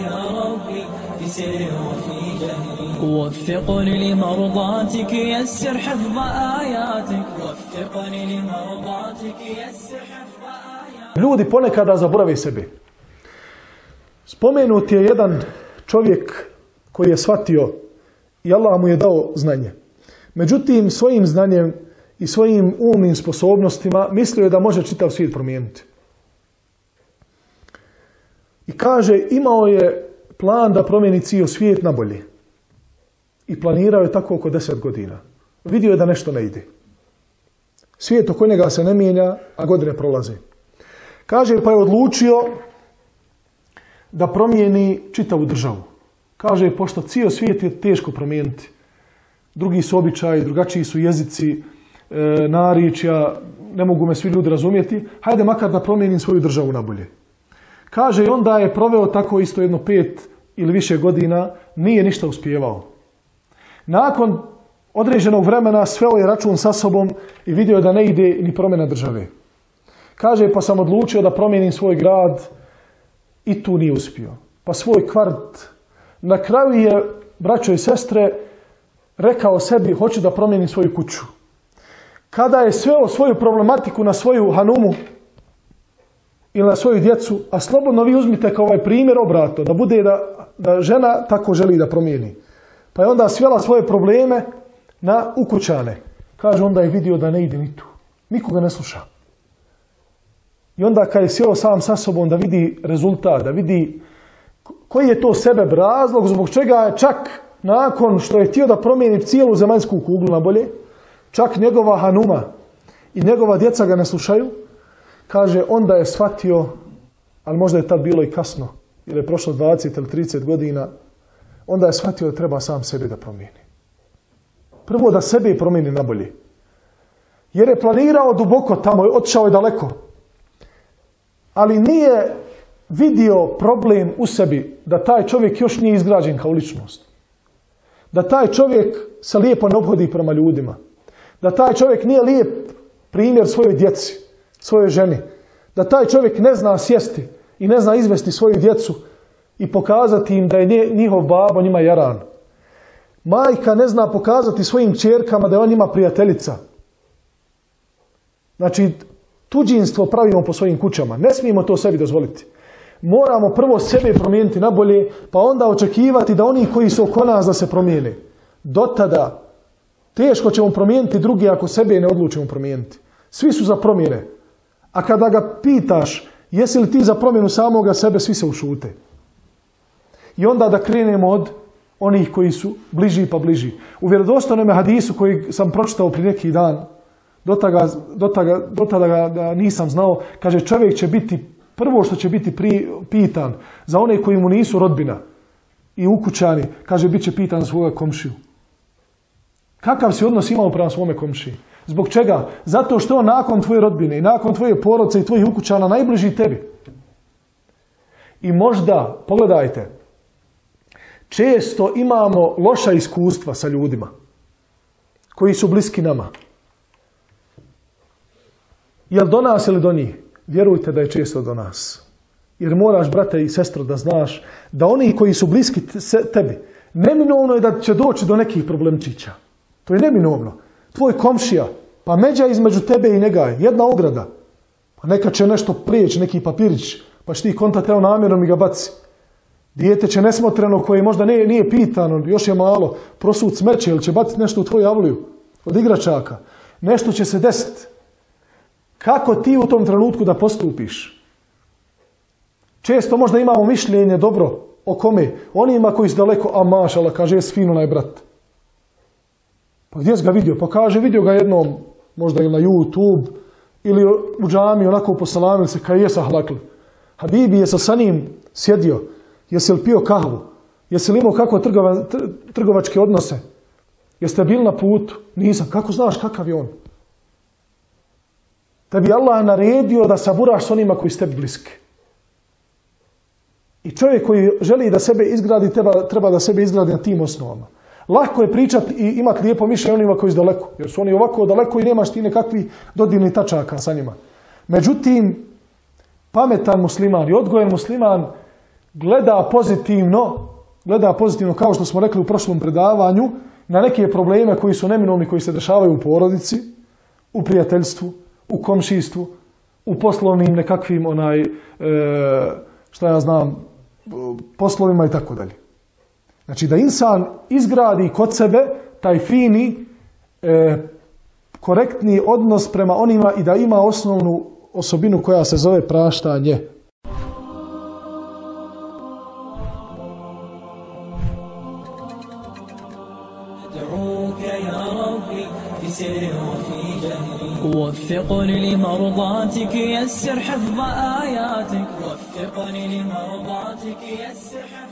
يا ربي في سر وفي جهري وفقني لمرضاتك يسر حفظ آياتك وفقني لمرضاتك يسر حفظ آياتك Ljudi ponekada zaborave sebe. Spomenut je jedan čovjek koji je shvatio i Allah mu je dao znanje. Međutim, svojim znanjem i svojim umnim sposobnostima mislio je da može čitav svijet promijeniti. I kaže, imao je plan da promijeni cijel svijet na bolje. I planirao je tako oko deset godina. Vidio je da nešto ne ide. Svijet oko njega se ne mijenja, a godine prolaze. Kaže, pa je odlučio da promijeni čitavu državu. Kaže, pošto cijel svijet je teško promijeniti. Drugi su običaji, drugačiji su jezici, e, ne mogu me svi ljudi razumjeti. Hajde makar da promijenim svoju državu na bolje. Kaže, i onda je proveo tako isto jedno pet ili više godina, nije ništa uspjevao. Nakon određenog vremena sveo je račun sa sobom i vidio da ne ide ni promjena države. Kaže, pa sam odlučio da promijenim svoj grad i tu nije uspio. Pa svoj kvart. Na kraju je, braćo i sestre, rekao sebi, hoću da promijenim svoju kuću. Kada je sveo svoju problematiku na svoju hanumu ili na svoju djecu, a slobodno vi uzmite kao ovaj primjer obratno, da bude da, da žena tako želi da promijeni. Pa je onda svela svoje probleme na ukućane. Kaže, onda je vidio da ne ide ni tu. Nikoga ne sluša. I onda kad je sjeo sam sa sobom da vidi rezultat, da vidi koji je to sebe razlog, zbog čega je čak nakon što je htio da promijeni cijelu zemaljsku kuglu na bolje, čak njegova hanuma i njegova djeca ga ne slušaju, kaže, onda je shvatio, ali možda je tad bilo i kasno, jer je prošlo 20 ili 30 godina, onda je shvatio da treba sam sebi da promijeni. Prvo da sebe promijeni na bolje. Jer je planirao duboko tamo, otišao je daleko. Ali nije vidio problem u sebi da taj čovjek još nije izgrađen kao ličnost. Da taj čovjek se lijepo ne obhodi prema ljudima. Da taj čovjek nije lijep primjer svojoj djeci, svojoj ženi. Da taj čovjek ne zna sjesti i ne zna izvesti svoju djecu i pokazati im da je njihov babo njima jaran. Majka ne zna pokazati svojim čerkama da je on njima prijateljica. Znači, tuđinstvo pravimo po svojim kućama. Ne smijemo to sebi dozvoliti. Moramo prvo sebe promijeniti nabolje, pa onda očekivati da oni koji su oko nas da se promijene. Do tada teško ćemo promijeniti drugi ako sebe ne odlučimo promijeniti. Svi su za promjene. A kada ga pitaš jesi li ti za promjenu samoga sebe, svi se ušute. I onda da krenemo od onih koji su bliži pa bliži. U vjerodostojnom hadisu koji sam pročitao prije neki dan, do tada, do do ga, ga nisam znao, kaže čovjek će biti, prvo što će biti pri, pitan za one koji mu nisu rodbina i ukućani, kaže bit će pitan svoga komšiju. Kakav si odnos imao prema svome komšiji? Zbog čega? Zato što on nakon tvoje rodbine i nakon tvoje porodce i tvojih ukućana najbliži tebi. I možda, pogledajte, često imamo loša iskustva sa ljudima koji su bliski nama. Jel do nas ili do njih? Vjerujte da je često do nas. Jer moraš, brate i sestro, da znaš da oni koji su bliski tebi, neminovno je da će doći do nekih problemčića. To je neminovno. Tvoj komšija, pa međa između tebe i njega je jedna ograda. Pa neka će nešto prijeći, neki papirić, pa će ti konta teo namjerom i ga baci. Dijete će nesmotreno koje možda nije, nije pitano, još je malo, prosut smeće ili će baciti nešto u tvoju avliju od igračaka. Nešto će se desiti. Kako ti u tom trenutku da postupiš? Često možda imamo mišljenje dobro o kome? Onima koji su daleko, a mašala, kaže, je fino onaj. Pa gdje si ga vidio? Pa kaže, vidio ga jednom, možda ili na YouTube, ili u džami, onako posalamili se, kaj je sahlakli. Habibi je sa njim sjedio, jesi li pio kahvu? Jesi li imao kakve trgova, trgovačke odnose? Jeste bili na putu? Nisam. Kako znaš kakav je on? Tebi Allah naredio da saburaš s onima koji ste bliski. I čovjek koji želi da sebe izgradi, treba, treba da sebe izgradi na tim osnovama. Lako je pričati i imati lijepo mišljenje onima koji su daleko. Jer su oni ovako daleko i nemaš ti nekakvi dodirni tačaka sa njima. Međutim, pametan musliman i odgojen musliman gleda pozitivno, gleda pozitivno kao što smo rekli u prošlom predavanju, na neke probleme koji su neminovni, koji se dešavaju u porodici, u prijateljstvu, u komšijstvu, u poslovnim nekakvim onaj, e, šta ja znam, poslovima i tako dalje. Znači da insan izgradi kod sebe taj fini, e, korektni odnos prema onima i da ima osnovnu osobinu koja se zove praštanje. أدعوك يا ربي في سر وفي جهري وفقني لمرضاتك يسر حفظ آياتك وفقني لمرضاتك يسر حفظ